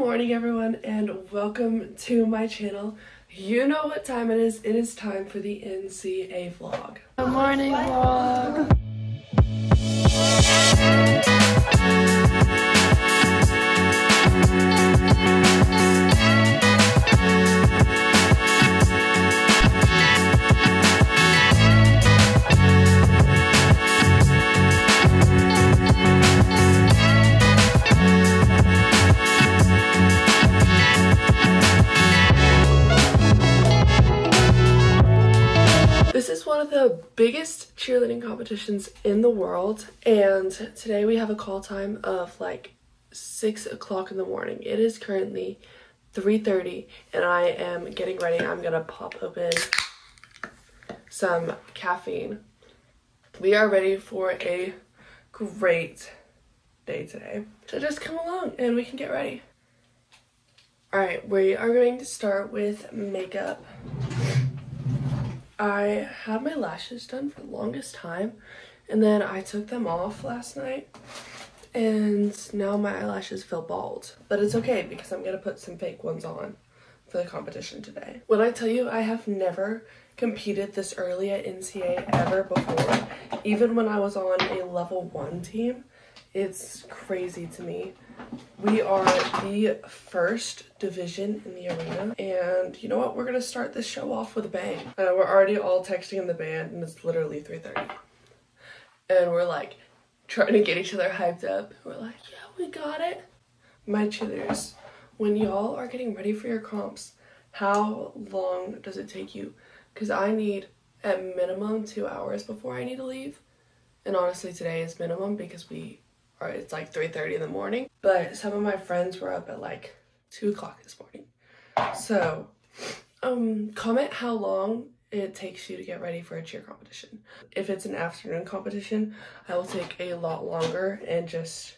morning everyone and welcome to my channel. You know what time it is. It is time for the NCA vlog. Good morning vlog. Is one of the biggest cheerleading competitions in the world and today we have a call time of like 6 o'clock in the morning. It is currently 3.30 and I am getting ready. I'm gonna pop open some caffeine. We are ready for a great day today. So just come along and we can get ready. Alright, we are going to start with makeup. I had my lashes done for the longest time and then I took them off last night and now my eyelashes feel bald. But it's okay because I'm gonna put some fake ones on for the competition today. When I tell you I have never competed this early at NCA ever before, even when I was on a level one team, it's crazy to me. We are the first division in the arena, and you know what? We're gonna start this show off with a bang. We're already all texting in the band, and it's literally 3:30, and we're like trying to get each other hyped up. We're like, yeah, we got it. My cheerleaders, when y'all are getting ready for your comps, how long does it take you? Because I need at minimum two hours before I need to leave, and honestly, today is minimum because we or it's like 3.30 in the morning but some of my friends were up at like 2 o'clock this morning. So um comment how long it takes you to get ready for a cheer competition. If it's an afternoon competition i will take a lot longer and just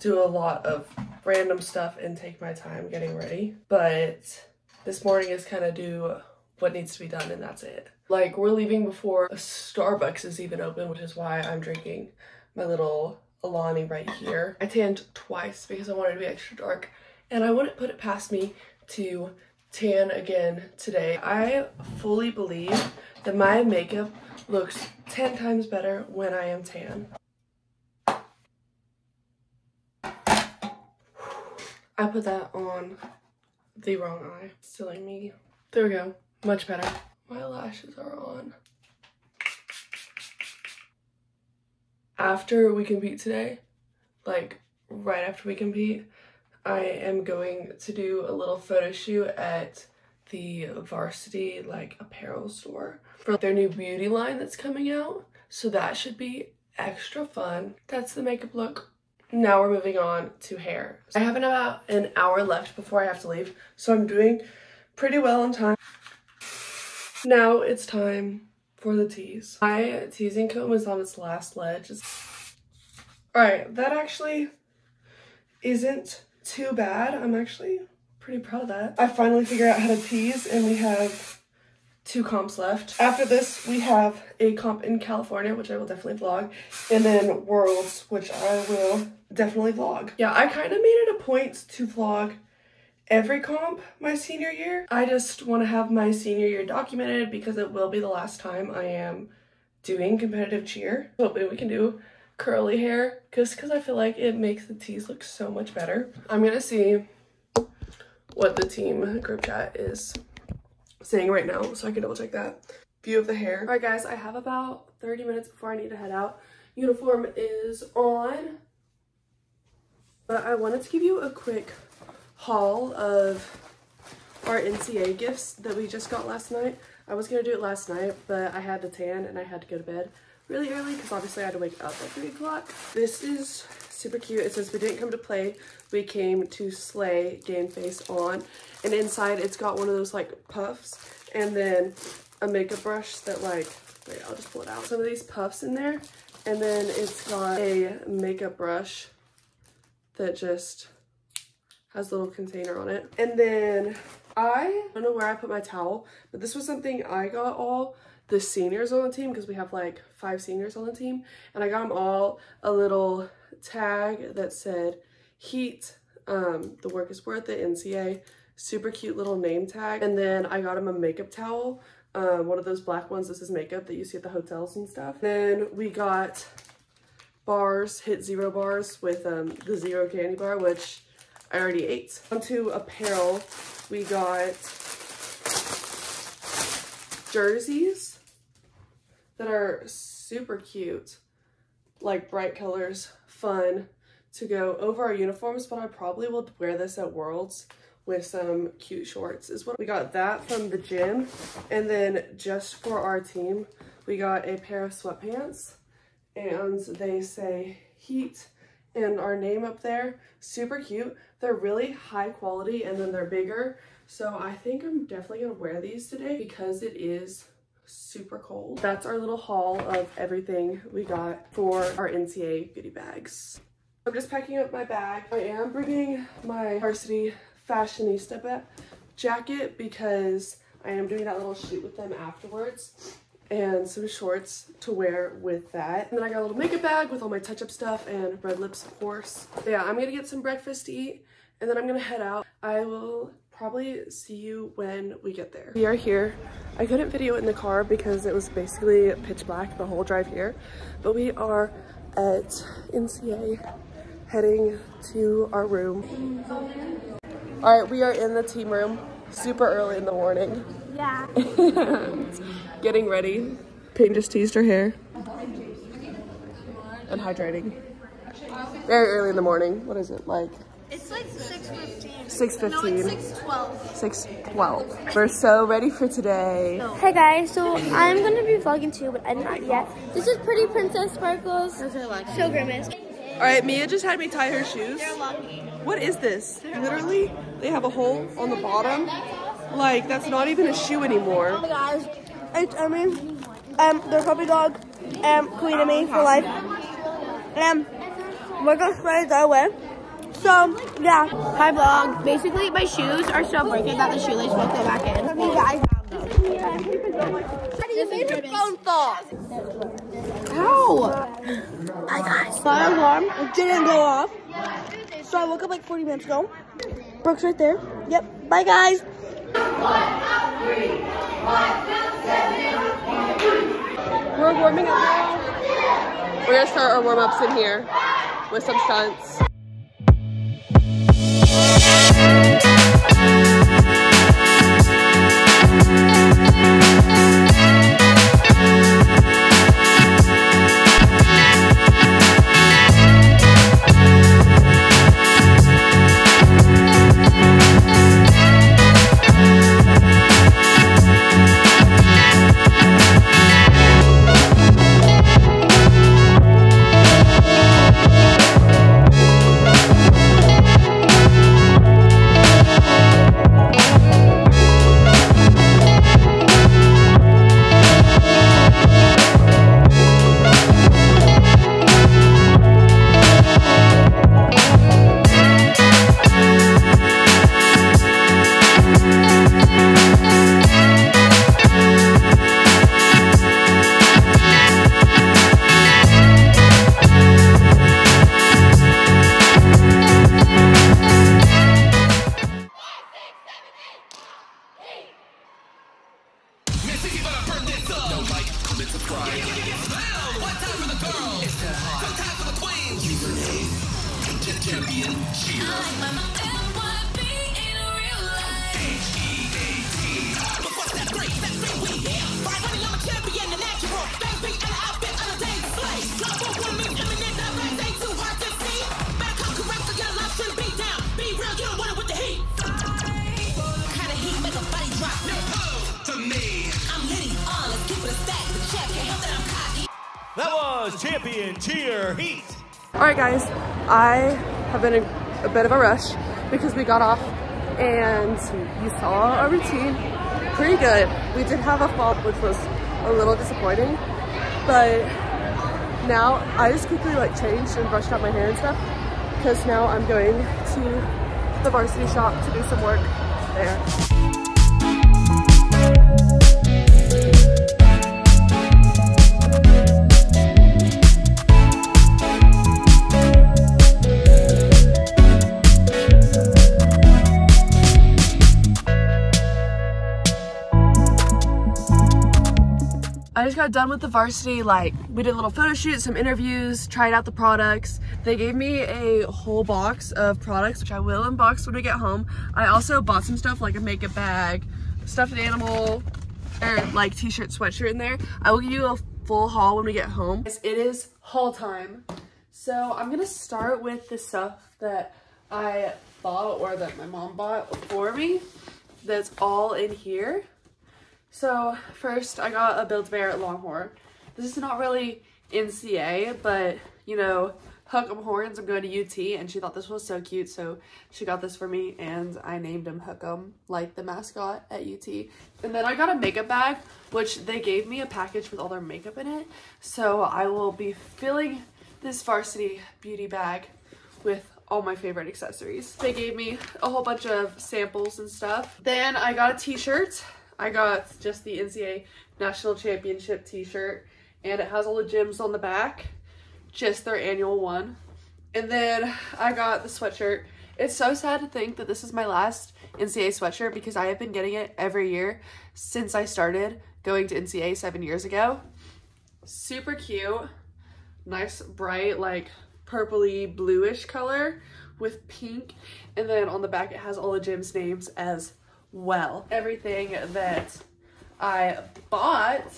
do a lot of random stuff and take my time getting ready. But this morning is kind of do what needs to be done and that's it. Like we're leaving before starbucks is even open which is why i'm drinking my little Alani right here. I tanned twice because I wanted to be extra dark and I wouldn't put it past me to tan again today. I fully believe that my makeup looks 10 times better when I am tan. I put that on the wrong eye, Stilling me. There we go, much better. My lashes are on. After we compete today, like right after we compete, I am going to do a little photo shoot at the varsity like apparel store for their new beauty line that's coming out. So that should be extra fun. That's the makeup look. Now we're moving on to hair. I have about uh, an hour left before I have to leave, so I'm doing pretty well on time. Now it's time for the tease. My teasing comb is on its last ledge. Alright, that actually isn't too bad. I'm actually pretty proud of that. I finally figured out how to tease and we have two comps left. After this, we have a comp in California, which I will definitely vlog, and then Worlds, which I will definitely vlog. Yeah, I kind of made it a point to vlog every comp my senior year. I just want to have my senior year documented because it will be the last time I am doing competitive cheer. Hopefully we can do curly hair just because I feel like it makes the tease look so much better. I'm gonna see what the team group chat is saying right now so I can double check that. View of the hair. All right guys, I have about 30 minutes before I need to head out. Uniform is on. But I wanted to give you a quick haul of our NCA gifts that we just got last night. I was gonna do it last night, but I had to tan and I had to go to bed really early because obviously I had to wake up at 3 o'clock. This is super cute. It says we didn't come to play, we came to slay game face on. And inside it's got one of those like puffs and then a makeup brush that like, wait, I'll just pull it out. Some of these puffs in there. And then it's got a makeup brush that just has a little container on it. And then I don't know where I put my towel, but this was something I got all the seniors on the team because we have like five seniors on the team. And I got them all a little tag that said heat um, the work is worth it, NCA. Super cute little name tag. And then I got him a makeup towel. Um, one of those black ones. This is makeup that you see at the hotels and stuff. Then we got bars, Hit Zero bars with um, the Zero candy bar, which I already ate. Onto apparel, we got jerseys that are super cute, like bright colors, fun to go over our uniforms, but I probably will wear this at Worlds with some cute shorts is what we got that from the gym. And then just for our team, we got a pair of sweatpants and they say heat and our name up there. Super cute. They're really high quality and then they're bigger. So I think I'm definitely gonna wear these today because it is super cold. That's our little haul of everything we got for our NCA goodie bags. I'm just packing up my bag. I am bringing my varsity fashionista jacket because I am doing that little shoot with them afterwards and some shorts to wear with that. And then I got a little makeup bag with all my touch-up stuff and red lips, of course. But yeah, I'm gonna get some breakfast to eat and then I'm gonna head out. I will probably see you when we get there. We are here. I couldn't video in the car because it was basically pitch black the whole drive here, but we are at NCA heading to our room. All right, we are in the team room super early in the morning. Yeah. Getting ready. Peyton just teased her hair. And hydrating. Very early in the morning. What is it, like It's like 6.15. 6.15? No, it's 6.12. 6.12. We're so ready for today. Hey guys, so I'm gonna be vlogging too, but I'm not yet. This is Pretty Princess Sparkles. Show Grimace. All right, Mia just had me tie her shoes. What is this? Literally, they have a hole on the bottom. Like, that's not even a shoe anymore. Hey guys, it's Emmy. Um, their puppy dog, um, Queen of Me for life. Um, we're gonna spread it that way. So, yeah. Hi vlog. Basically, my shoes are so broken that the shoelace won't go back in. You guys have them. You make your phone fall? Ow! Hi guys. My alarm didn't go off. So I woke up like 40 minutes ago. Brooke's right there. Yep. Bye guys. We're warming up now. We're gonna start our warm-ups in here with some stunts. Thank you. That was champion cheer heat. All right, guys, I have been a bit of a rush because we got off and you saw our routine. Pretty good. We did have a fall, which was a little disappointing, but now I just quickly like changed and brushed out my hair and stuff because now I'm going to the varsity shop to do some work there. I just got done with the varsity, like we did a little photo shoot, some interviews, tried out the products. They gave me a whole box of products, which I will unbox when we get home. I also bought some stuff like a makeup bag, stuffed animal, or like t-shirt, sweatshirt in there. I will give you a full haul when we get home. It is haul time. So I'm gonna start with the stuff that I bought or that my mom bought for me. That's all in here. So first I got a Build-A-Bear Longhorn. This is not really NCA, but you know, hook 'em horns, I'm going to UT and she thought this was so cute. So she got this for me and I named him Hook'em, like the mascot at UT. And then I got a makeup bag, which they gave me a package with all their makeup in it. So I will be filling this varsity beauty bag with all my favorite accessories. They gave me a whole bunch of samples and stuff. Then I got a t-shirt. I got just the NCA National Championship t-shirt and it has all the gyms on the back, just their annual one. And then I got the sweatshirt. It's so sad to think that this is my last NCA sweatshirt because I have been getting it every year since I started going to NCA seven years ago. Super cute. Nice bright like purpley bluish color with pink. And then on the back it has all the gym's names as well. Everything that I bought,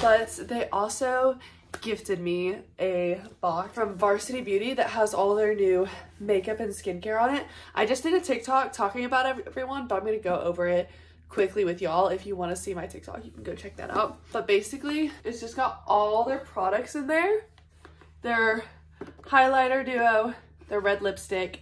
but they also gifted me a box from Varsity Beauty that has all their new makeup and skincare on it. I just did a TikTok talking about everyone, but I'm to go over it quickly with y'all. If you want to see my TikTok, you can go check that out. But basically, it's just got all their products in there. Their highlighter duo, their red lipstick,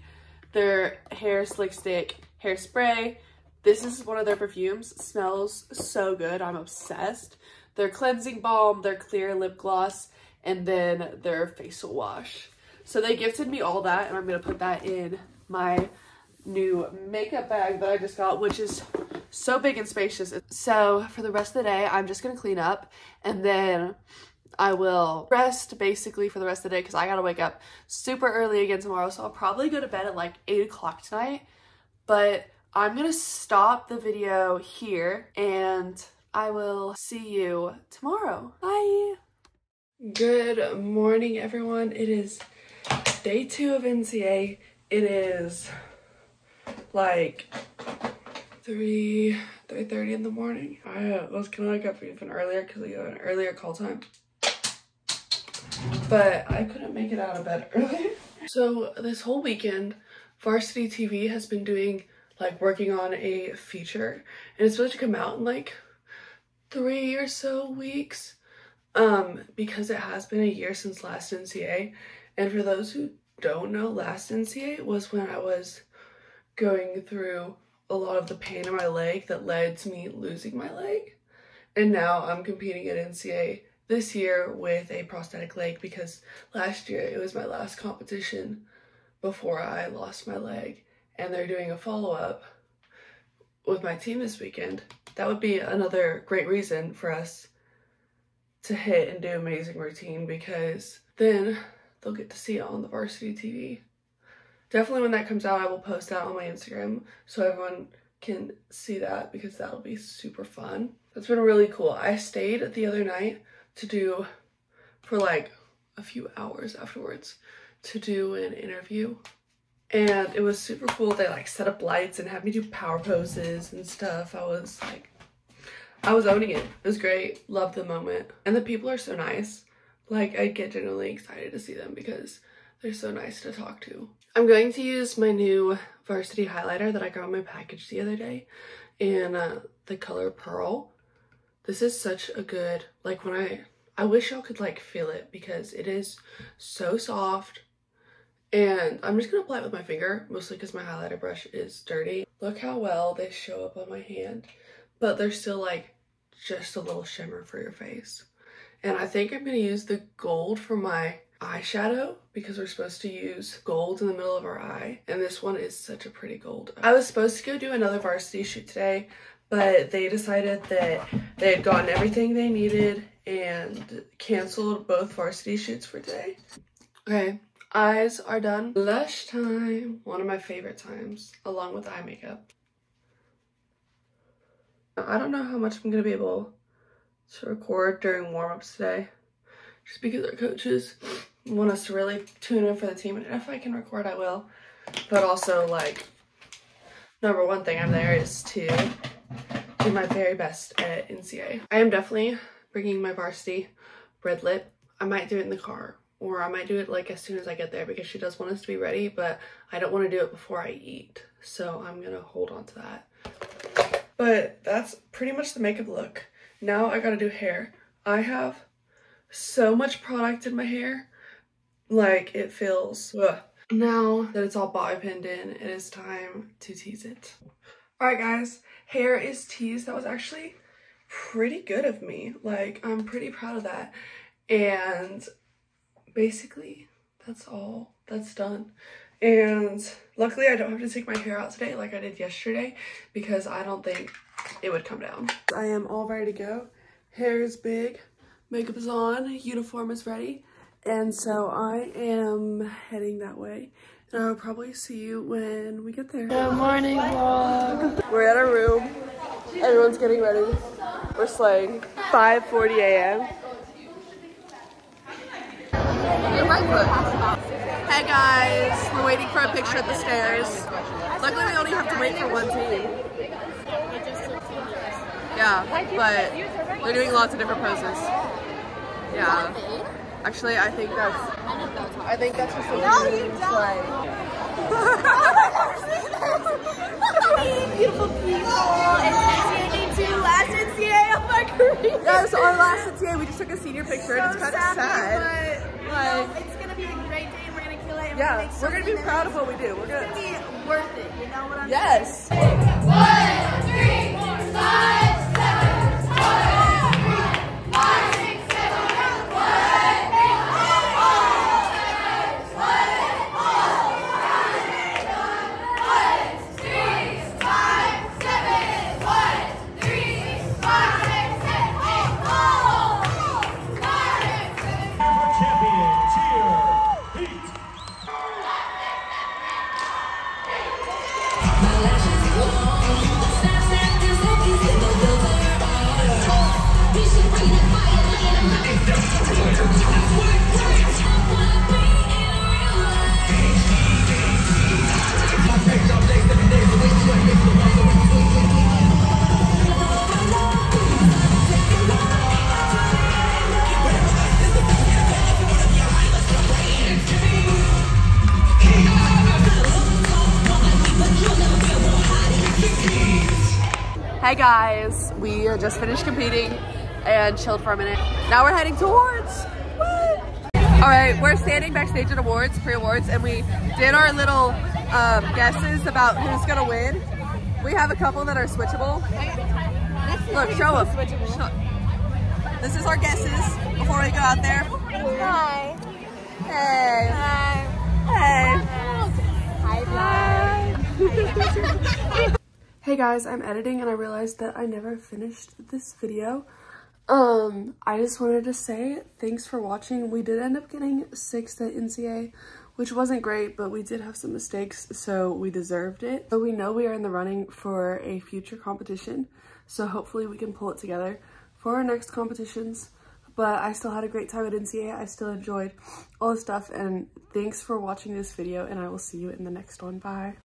their hair slick stick, hairspray. This is one of their perfumes. It smells so good. I'm obsessed. Their cleansing balm, their clear lip gloss, and then their facial wash. So they gifted me all that, and I'm going to put that in my new makeup bag that I just got, which is so big and spacious. So for the rest of the day, I'm just going to clean up, and then I will rest basically for the rest of the day because I gotta wake up super early again tomorrow. So I'll probably go to bed at like 8 o'clock tonight. But I'm gonna stop the video here and I will see you tomorrow. Bye. Good morning, everyone. It is day two of NCA. It is like 3 3.30 in the morning. I uh, was gonna wake up even earlier because we have an earlier call time but I couldn't make it out of bed early. So this whole weekend, Varsity TV has been doing like working on a feature and it's supposed to come out in like three or so weeks. Um because it has been a year since last NCA and for those who don't know last NCA was when I was going through a lot of the pain in my leg that led to me losing my leg. And now I'm competing at NCA this year with a prosthetic leg because last year it was my last competition before I lost my leg and they're doing a follow-up with my team this weekend. That would be another great reason for us to hit and do amazing routine because then they'll get to see it on the varsity TV. Definitely when that comes out, I will post that on my Instagram so everyone can see that because that'll be super fun. That's been really cool. I stayed the other night to do for like a few hours afterwards to do an interview. And it was super cool. They like set up lights and had me do power poses and stuff. I was like i was owning it. It was great. Loved the moment. And the people are so nice. Like i get genuinely excited to see them because they're so nice to talk to. I'm going to use my new varsity highlighter that i got in my package the other day in uh, the color pearl. This is such a good, like when I, I wish y'all could like feel it because it is so soft. And I'm just gonna apply it with my finger, mostly because my highlighter brush is dirty. Look how well they show up on my hand, but they're still like just a little shimmer for your face. And I think I'm gonna use the gold for my eyeshadow because we're supposed to use gold in the middle of our eye and this one is such a pretty gold. I was supposed to go do another varsity shoot today but they decided that they had gotten everything they needed and canceled both varsity shoots for today. Okay, eyes are done. Blush time, one of my favorite times, along with eye makeup. I don't know how much I'm gonna be able to record during warm-ups today. Just because our coaches want us to really tune in for the team. And if I can record, I will. But also, like, number one thing I'm there is to do my very best at NCA. I am definitely bringing my varsity red lip. I might do it in the car or I might do it like as soon as I get there because she does want us to be ready, but I don't want to do it before I eat. So I'm gonna hold on to that. But that's pretty much the makeup look. Now I gotta do hair. I have so much product in my hair. Like it feels, ugh. Now that it's all bobby pinned in, it is time to tease it. All right guys, hair is teased. That was actually pretty good of me. Like I'm pretty proud of that. And basically that's all that's done. And luckily I don't have to take my hair out today like I did yesterday because I don't think it would come down. I am all ready to go. Hair is big, makeup is on, uniform is ready. And so I am heading that way. And I will probably see you when we get there. Good morning vlog. We're at our room. Everyone's getting ready. We're slaying. 5.40 a.m. Hey guys, we're waiting for a picture at the stairs. Luckily we only have to wait for one team. Yeah, but they're doing lots of different poses. Yeah. Actually, I think that's. I think that's just. No, you don't. Beautiful people. It's NCAA 2, last NCA of my career. Yes, our last NCA, we just took a senior picture. and it's kind of sad. But, Like- it's gonna be a great day and we're gonna kill it. And Yeah, we're gonna, make we're gonna be proud of what we do. We're gonna. gonna be worth it. You know what I'm saying? Yes. Champion Hey guys, we just finished competing and chilled for a minute. Now we're heading to awards. All right, we're standing backstage at awards, pre-awards, and we did our little um, guesses about who's gonna win. We have a couple that are switchable. Look, show them. This is our guesses before we go out there. Hi. Hey. Hi. Hey. Hey guys, I'm editing and I realized that I never finished this video. Um, I just wanted to say thanks for watching. We did end up getting sixth at NCA, which wasn't great, but we did have some mistakes, so we deserved it. So we know we are in the running for a future competition, so hopefully we can pull it together for our next competitions. But I still had a great time at NCA. I still enjoyed all the stuff, and thanks for watching this video, and I will see you in the next one. Bye.